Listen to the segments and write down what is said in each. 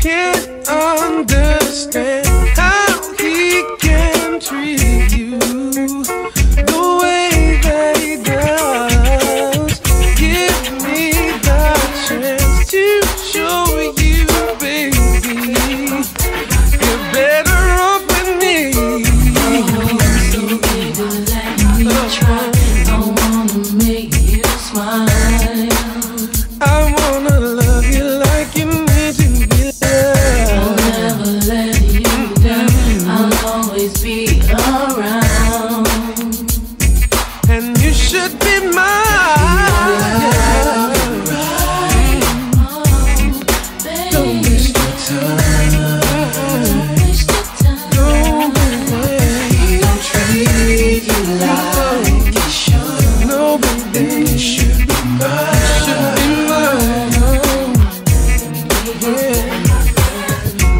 can't understand how he can treat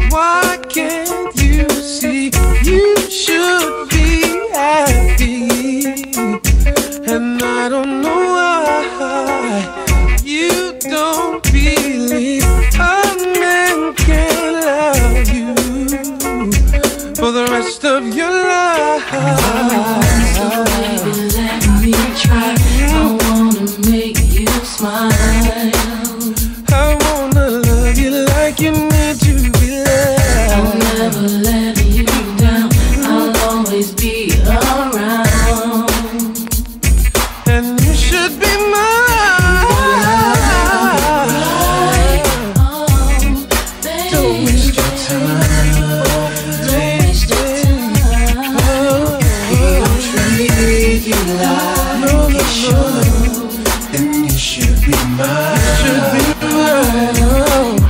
Why can't you see you should be happy? And I don't know why you don't believe a man can love you for the rest of your life. know show, then you should be mine. You should be mine. Oh.